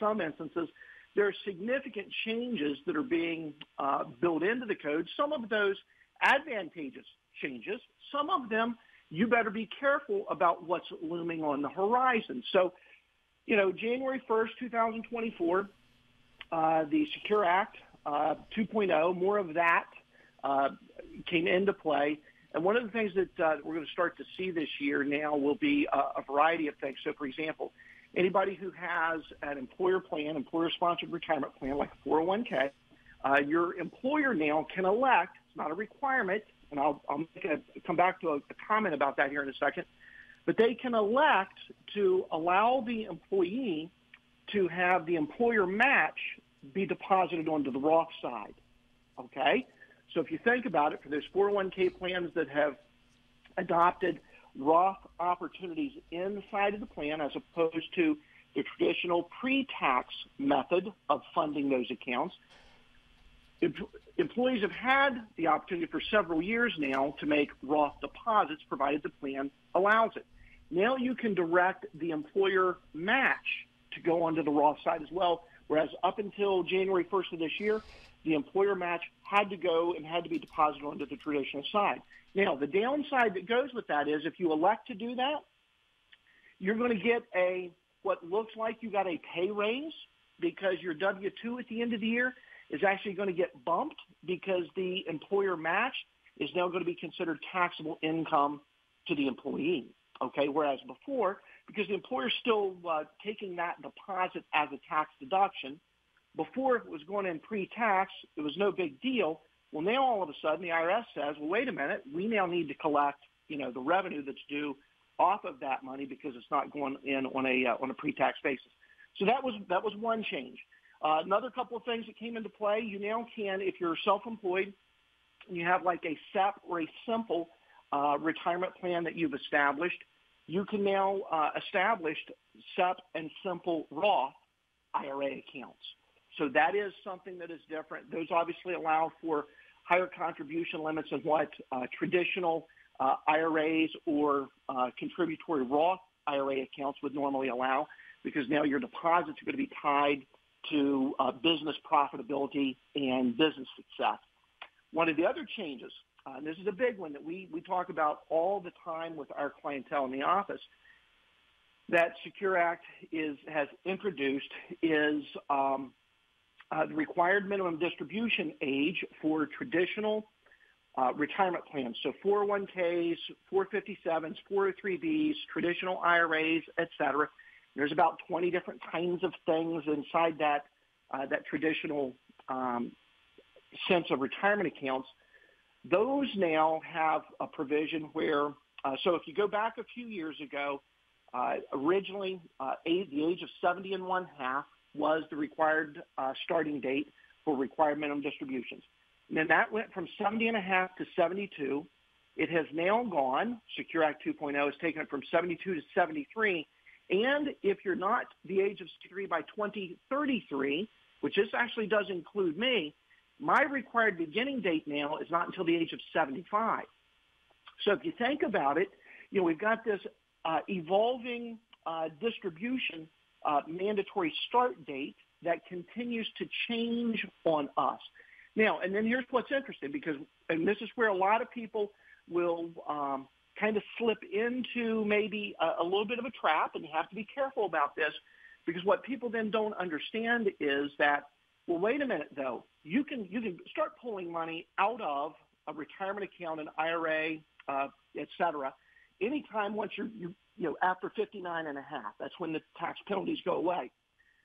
some instances, there are significant changes that are being uh, built into the code. Some of those advantageous changes. Some of them you better be careful about what's looming on the horizon. So, you know, January 1st, 2024, uh, the Secure Act uh, 2.0, more of that uh, came into play. And one of the things that uh, we're going to start to see this year now will be a, a variety of things. So, for example, anybody who has an employer plan, employer-sponsored retirement plan like a 401k, uh, your employer now can elect, it's not a requirement, and I'll, I'll a, come back to a, a comment about that here in a second, but they can elect to allow the employee to have the employer match be deposited onto the Roth side. Okay? So if you think about it, for those 401k plans that have adopted Roth opportunities inside of the plan as opposed to the traditional pre-tax method of funding those accounts, employees have had the opportunity for several years now to make Roth deposits provided the plan allows it. Now you can direct the employer match to go onto the Roth side as well, whereas up until January 1st of this year, the employer match had to go and had to be deposited onto the traditional side. Now, the downside that goes with that is if you elect to do that, you're going to get a what looks like you got a pay raise because your W-2 at the end of the year is actually going to get bumped because the employer match is now going to be considered taxable income to the employee. Okay, whereas before, because the employer is still uh, taking that deposit as a tax deduction, before it was going in pre-tax, it was no big deal. Well, now all of a sudden the IRS says, well, wait a minute, we now need to collect, you know, the revenue that's due off of that money because it's not going in on a uh, on a pre-tax basis. So that was that was one change. Uh, another couple of things that came into play, you now can, if you're self-employed, you have like a SEP or a simple uh, retirement plan that you've established, you can now uh, establish SEP and simple Roth IRA accounts. So that is something that is different. Those obviously allow for higher contribution limits than what uh, traditional uh, IRAs or uh, contributory Roth IRA accounts would normally allow because now your deposits are going to be tied to uh, business profitability and business success. One of the other changes, uh, and this is a big one that we, we talk about all the time with our clientele in the office, that Secure Act is, has introduced is um, uh, the required minimum distribution age for traditional uh, retirement plans. So 401ks, 457s, 403bs, traditional IRAs, et cetera. There's about 20 different kinds of things inside that, uh, that traditional um, sense of retirement accounts. Those now have a provision where, uh, so if you go back a few years ago, uh, originally uh, age, the age of 70 and one half was the required uh, starting date for required minimum distributions. And then that went from 70 and a half to 72. It has now gone, Secure Act 2.0 has taken it from 72 to 73. And if you're not the age of 63 by 2033, which this actually does include me, my required beginning date now is not until the age of 75. So if you think about it, you know, we've got this uh, evolving uh, distribution uh, mandatory start date that continues to change on us. Now, and then here's what's interesting because, and this is where a lot of people will um, kind of slip into maybe a, a little bit of a trap, and you have to be careful about this because what people then don't understand is that, well, wait a minute though, you can you can start pulling money out of a retirement account, an IRA, uh, et cetera, anytime once you're, you you know, after 59 and a half. That's when the tax penalties go away.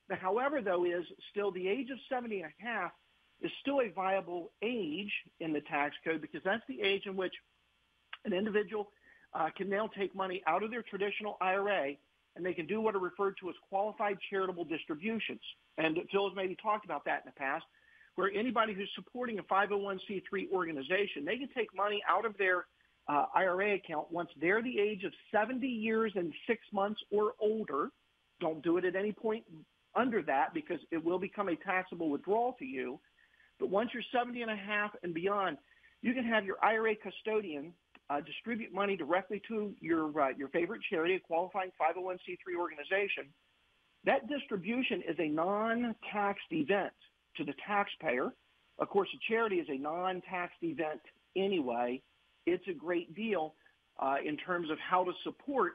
Now, however, though, is still the age of 70 and a half is still a viable age in the tax code because that's the age in which an individual uh, can now take money out of their traditional IRA and they can do what are referred to as qualified charitable distributions. And Phil has maybe talked about that in the past, where anybody who's supporting a 501c3 organization, they can take money out of their uh, IRA account once they're the age of 70 years and six months or older. Don't do it at any point under that because it will become a taxable withdrawal to you. But once you're 70 and a half and beyond, you can have your IRA custodian uh, distribute money directly to your uh, your favorite charity, a qualifying 501c3 organization, That distribution is a non-taxed event to the taxpayer. Of course, a charity is a non-taxed event anyway. It's a great deal uh, in terms of how to support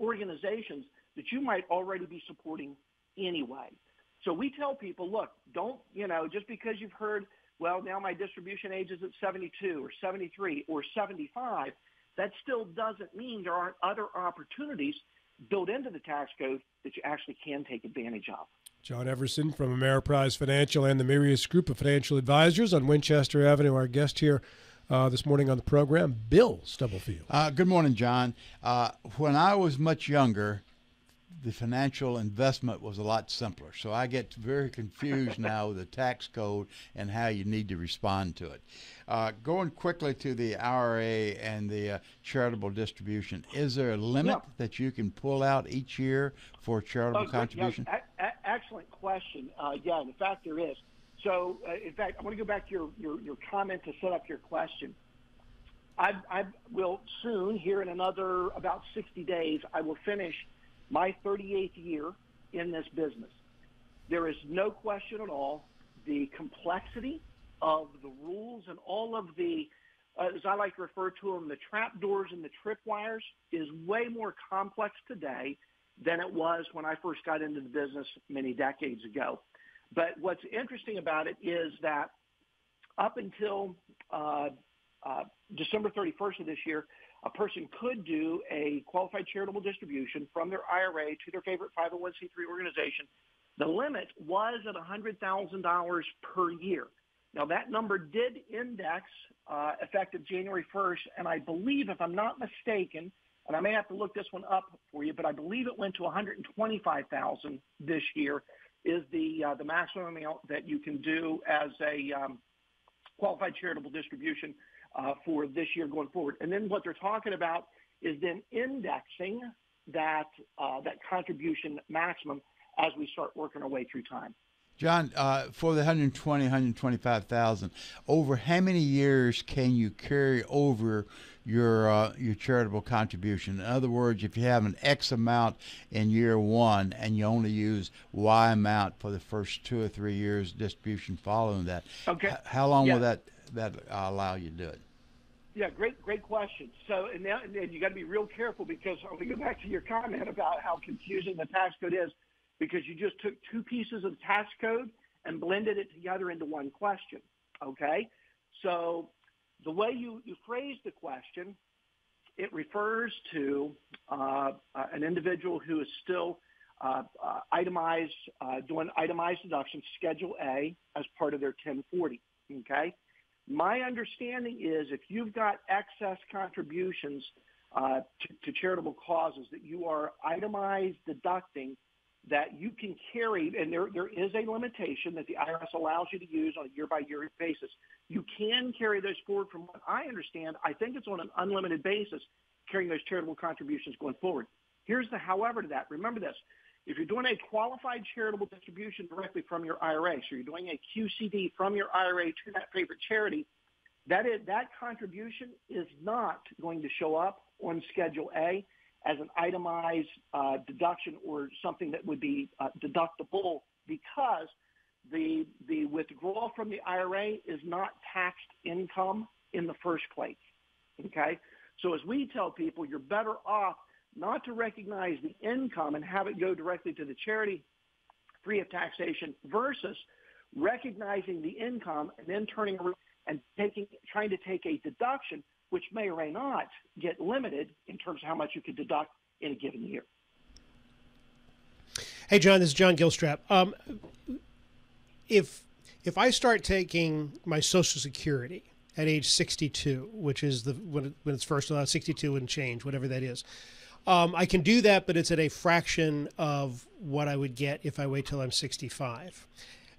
organizations that you might already be supporting anyway. So we tell people, look, don't, you know, just because you've heard, well, now my distribution age is at 72 or 73 or 75, that still doesn't mean there aren't other opportunities built into the tax code that you actually can take advantage of. John Everson from Ameriprise Financial and the Mirius Group of Financial Advisors on Winchester Avenue, our guest here uh, this morning on the program, Bill Stubblefield. Uh, good morning, John. Uh, when I was much younger, the financial investment was a lot simpler. So I get very confused now with the tax code and how you need to respond to it. Uh, going quickly to the IRA and the uh, charitable distribution, is there a limit yeah. that you can pull out each year for charitable oh, contribution? Yeah, a- a- excellent question. Uh, yeah, in fact, there is. So, uh, in fact, I want to go back to your, your, your comment to set up your question. I, I will soon, here in another about 60 days, I will finish my 38th year in this business. There is no question at all the complexity of the rules and all of the, uh, as I like to refer to them, the trap doors and the tripwires is way more complex today than it was when I first got into the business many decades ago. But what's interesting about it is that up until uh, uh, December 31st of this year, a person could do a qualified charitable distribution from their IRA to their favorite 501c3 organization. The limit was at $100,000 per year. Now that number did index uh, effective January 1st, and I believe, if I'm not mistaken, and I may have to look this one up for you, but I believe it went to 125,000 this year is the uh, the maximum amount that you can do as a um, qualified charitable distribution uh, for this year going forward. And then what they're talking about is then indexing that uh, that contribution maximum as we start working our way through time. John, uh, for the 120, 125,000, over how many years can you carry over your uh, your charitable contribution? In other words, if you have an X amount in year one and you only use Y amount for the first two or three years distribution following that, okay. How long yeah. will that that allow you to do it? Yeah, great, great question. So, and now, and you got to be real careful because I'm going to go back to your comment about how confusing the tax code is because you just took two pieces of tax code and blended it together into one question. Okay? So the way you, you phrase the question, it refers to uh, uh, an individual who is still uh, uh itemized, uh, doing itemized deductions, Schedule A, as part of their 1040. Okay? My understanding is if you've got excess contributions uh, to, to charitable causes that you are itemized deducting that you can carry, and there, there is a limitation that the IRS allows you to use on a year-by-year basis. You can carry those forward from what I understand. I think it's on an unlimited basis, carrying those charitable contributions going forward. Here's the however to that. Remember this. If you're doing a qualified charitable distribution directly from your IRA, so you're doing a QCD from your IRA to that favorite charity, that is, that contribution is not going to show up on Schedule A as an itemized uh, deduction or something that would be uh, deductible because the the withdrawal from the IRA is not taxed income in the first place. Okay, so as we tell people, you're better off not to recognize the income and have it go directly to the charity free of taxation versus recognizing the income and then turning around and taking, trying to take a deduction which may or may not get limited in terms of how much you could deduct in a given year. Hey, John, this is John Gilstrap. Um, if if I start taking my Social Security at age 62, which is the when, it, when it's first allowed, 62 and change, whatever that is, um, I can do that, but it's at a fraction of what I would get if I wait till I'm 65.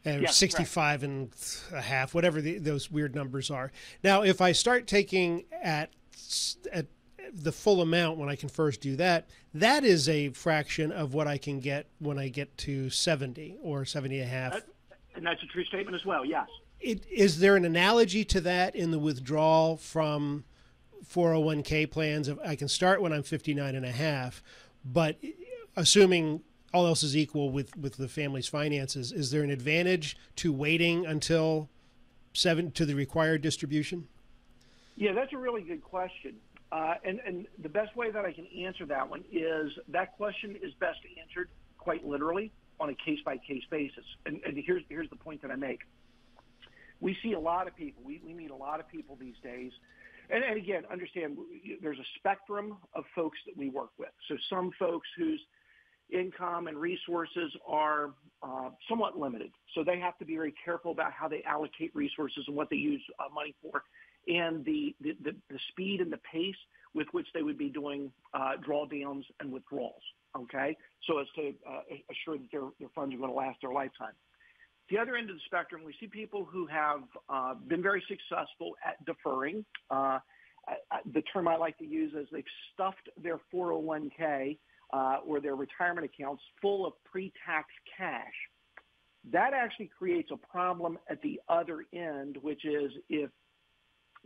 Uh, and yes, 65 right. and a half, whatever the, those weird numbers are. Now, if I start taking at at the full amount when I can first do that, that is a fraction of what I can get when I get to 70 or 70 and a half. and that's a true statement as well, yes. It, is there an analogy to that in the withdrawal from 401k plans. I can start when I'm 59 and a half, but uh, assuming all else is equal with with the family's finances, is there an advantage to waiting until seven to the required distribution? Yeah, that's a really good question. Uh, and, and the best way that I can answer that one is that question is best answered quite literally on a case by case basis. And, and here's, here's the point that I make. We see a lot of people, we, we meet a lot of people these days. And, and again, understand there's a spectrum of folks that we work with. So some folks whose income and resources are uh, somewhat limited. So they have to be very careful about how they allocate resources and what they use uh, money for and the, the, the, the, speed and the pace with which they would be doing uh, drawdowns and withdrawals, okay? So as to uh, assure that their, their funds are going to last their lifetime. The other end of the spectrum, we see people who have uh, been very successful at deferring. Uh, the term I like to use is they've stuffed their 401k uh, or their retirement accounts full of pre-tax cash. That actually creates a problem at the other end, which is if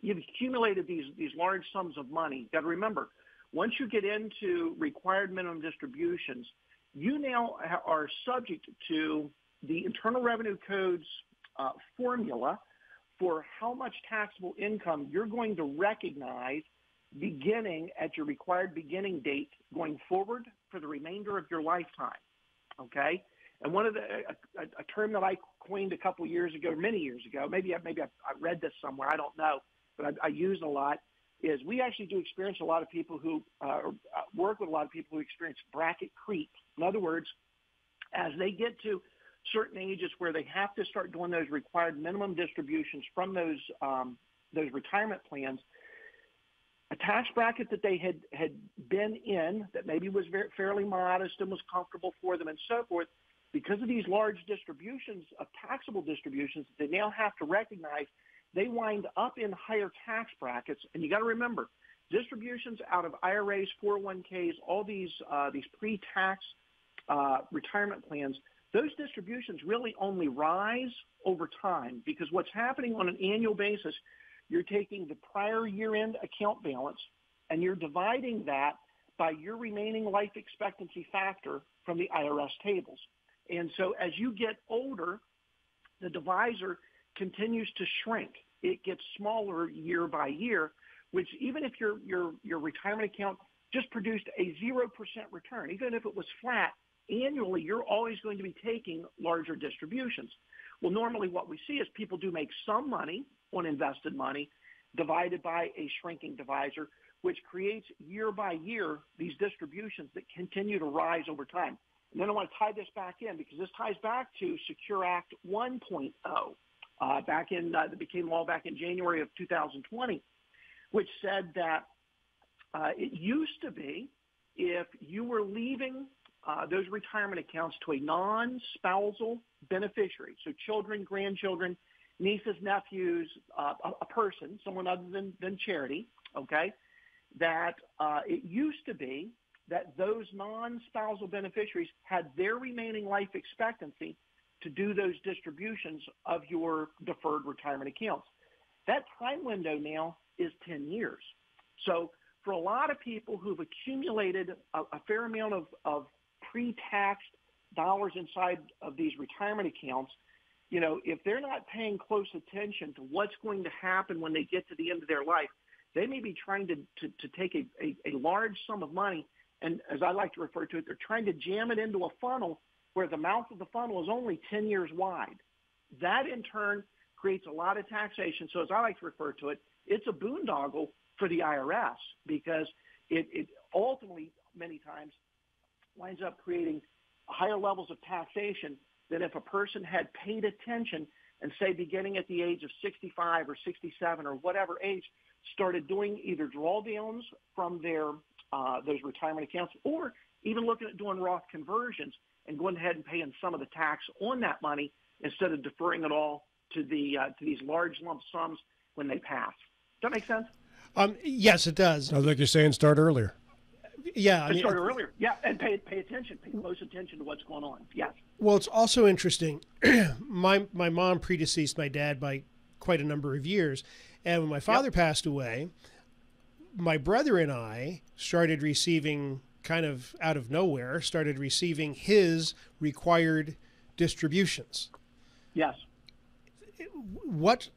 you've accumulated these, these large sums of money. You've got to remember, once you get into required minimum distributions, you now are subject to the Internal Revenue Code's uh, formula for how much taxable income you're going to recognize beginning at your required beginning date going forward for the remainder of your lifetime. Okay? And one of the a, a term that I coined a couple years ago, many years ago, maybe maybe I, I read this somewhere, I don't know, but I, I use a lot, is we actually do experience a lot of people who uh, uh, work with a lot of people who experience bracket creep. In other words, as they get to certain ages where they have to start doing those required minimum distributions from those um, those retirement plans, a tax bracket that they had had been in that maybe was very, fairly modest and was comfortable for them and so forth, because of these large distributions of taxable distributions, they now have to recognize they wind up in higher tax brackets. And you got to remember, distributions out of IRAs, 401ks, all these uh, these pre-tax uh, retirement plans, those distributions really only rise over time because what's happening on an annual basis, you're taking the prior year-end account balance and you're dividing that by your remaining life expectancy factor from the IRS tables. And so as you get older, the divisor continues to shrink. It gets smaller year by year, which even if your, your, your retirement account just produced a 0% return, even if it was flat, annually you're always going to be taking larger distributions. Well, normally what we see is people do make some money on invested money divided by a shrinking divisor, which creates year by year these distributions that continue to rise over time. And then I want to tie this back in because this ties back to Secure Act 1.0 uh, back in uh, that became law back in January of 2020, which said that uh, it used to be if you were leaving uh, those retirement accounts to a non-spousal beneficiary, so children, grandchildren, nieces, nephews, uh, a, a, person, someone other than, than charity, okay, that uh, it used to be that those non-spousal beneficiaries had their remaining life expectancy to do those distributions of your deferred retirement accounts. That time window now is 10 years. So for a lot of people who've accumulated a, a fair amount of, of pre-taxed dollars inside of these retirement accounts, you know, if they're not paying close attention to what's going to happen when they get to the end of their life, they may be trying to, to, to take a, a, a large sum of money and as I like to refer to it, they're trying to jam it into a funnel where the mouth of the funnel is only 10 years wide. That in turn creates a lot of taxation. So as I like to refer to it, it's a boondoggle for the IRS because it, it ultimately many times winds up creating higher levels of taxation than if a person had paid attention and say beginning at the age of 65 or 67 or whatever age started doing either drawdowns from their uh, those retirement accounts or even looking at doing Roth conversions and going ahead and paying some of the tax on that money instead of deferring it all to the uh, to these large lump sums when they pass. Does that make sense? Um, yes, it does. I like you're saying start earlier. Yeah, I mean, start earlier. Yeah, and pay pay attention, pay close attention to what's going on. Yes. Well, it's also interesting. my my mom predeceased my dad by quite a number of years, and when my father yep. passed away, my brother and I started receiving kind of out of nowhere, started receiving his required distributions. Yes. What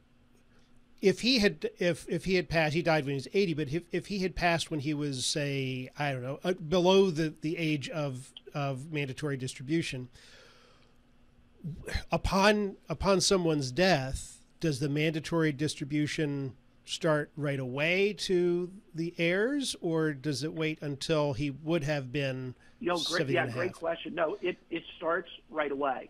if he had if if he had passed? He died when he was eighty, but if, if he had passed when he was say I don't know uh, below the the age of of mandatory distribution. Upon upon someone's death, does the mandatory distribution start right away to the heirs, or does it wait until he would have been? You know, great, yeah, great question. No, it, it starts right away.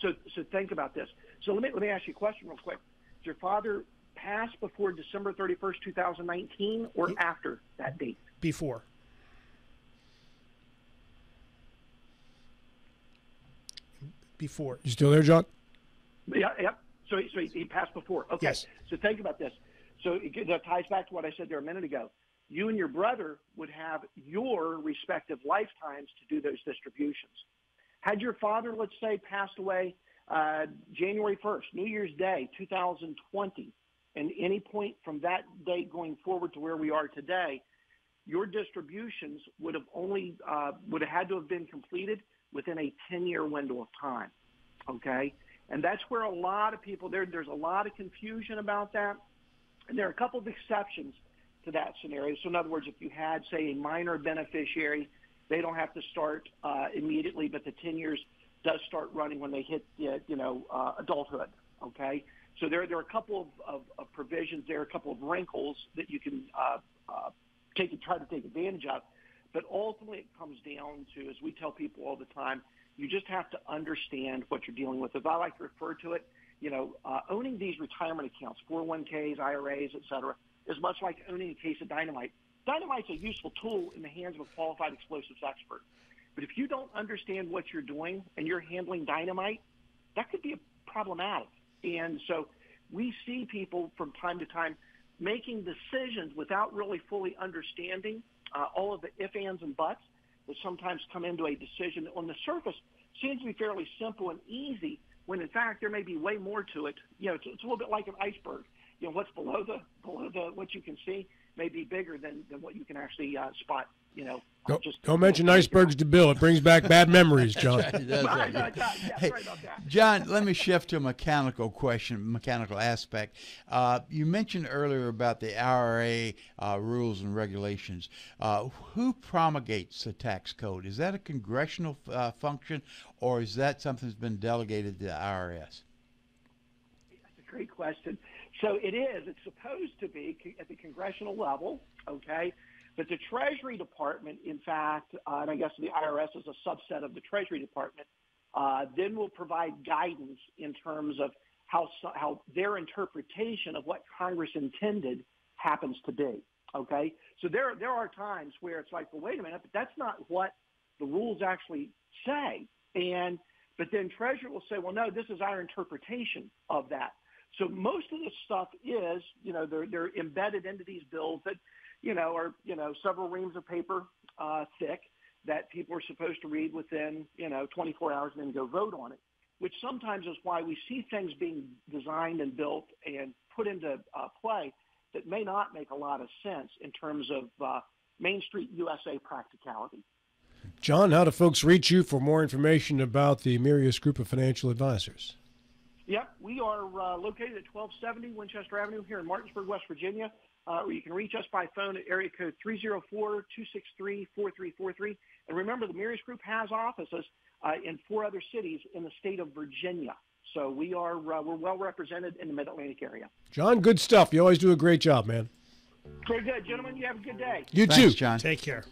So so think about this. So let me let me ask you a question real quick. Did your father pass before December thirty first, two thousand nineteen, or after that date? before. Before. You still there, John? Yeah, yep. So, he- so he, he passed before. Okay. Yes. So think about this. So it, that ties back to what I said there a minute ago. You and your brother would have your respective lifetimes to do those distributions. Had your father, let's say, passed away uh, January 1st, New Year's Day, 2020, and any point from that date going forward to where we are today, your distributions would have only uh, would have had to have been completed within a 10-year window of time. Okay, and that's where a lot of people there. There's a lot of confusion about that, and there are a couple of exceptions to that scenario. So, in other words, if you had, say, a minor beneficiary, they don't have to start uh, immediately, but the 10 years does start running when they hit, uh, you know, uh, adulthood. Okay, so there there are a couple of, of, of provisions there, are a couple of wrinkles that you can uh, uh, take try to take advantage of. But ultimately, it comes down to, as we tell people all the time, you just have to understand what you're dealing with. As I like to refer to it, you know, uh, owning these retirement accounts, 401ks, IRAs, et cetera, is much like owning a case of dynamite. Dynamite's a useful tool in the hands of a qualified explosives expert. But if you don't understand what you're doing and you're handling dynamite, that could be a problematic. And so we see people from time to time making decisions without really fully understanding uh, all of the if, ands, and buts that sometimes come into a decision on the surface seems to be fairly simple and easy when in fact there may be way more to it. You know, it's, it's a little bit like an iceberg. You know, what's below the below the what you can see may be bigger than, than what you can actually uh, spot. You know, Go, just don't mention icebergs to Bill. It brings back bad memories, John. Right, right, right, Hey, sorry about that. John, let me shift to a mechanical question, mechanical aspect. Uh, you mentioned earlier about the IRA uh, rules and regulations. Uh, who promulgates the tax code? Is that a congressional uh, function, or is that something that's been delegated to the IRS? That's a great question. So it is. It's supposed to be at the congressional level, okay? But the Treasury Department, in fact, uh, and I guess the IRS is a subset of the Treasury Department, uh, then will provide guidance in terms of how how their interpretation of what Congress intended happens to be. Okay, so there there are times where it's like, well, wait a minute, but that's not what the rules actually say, and but then Treasury will say, well, no, this is our interpretation of that. So most of this stuff is, you know, they're they're embedded into these bills that, you know, are you know several reams of paper uh, thick that people are supposed to read within, you know, 24 hours and then go vote on it. Which sometimes is why we see things being designed and built and put into uh, play that may not make a lot of sense in terms of uh, Main Street USA practicality. John, how do folks reach you for more information about the Mirius Group of Financial Advisors? Yep, we are uh, located at 1270 Winchester Avenue here in Martinsburg, West Virginia. Uh, or you can reach us by phone at area code 304-263-4343. And remember, the Mirius Group has offices uh, in four other cities in the state of Virginia. So we are uh, we're well represented in the Mid-Atlantic area. John, good stuff. You always do a great job, man. Very good, gentlemen. You have a good day. You Thanks, too. John. Take care.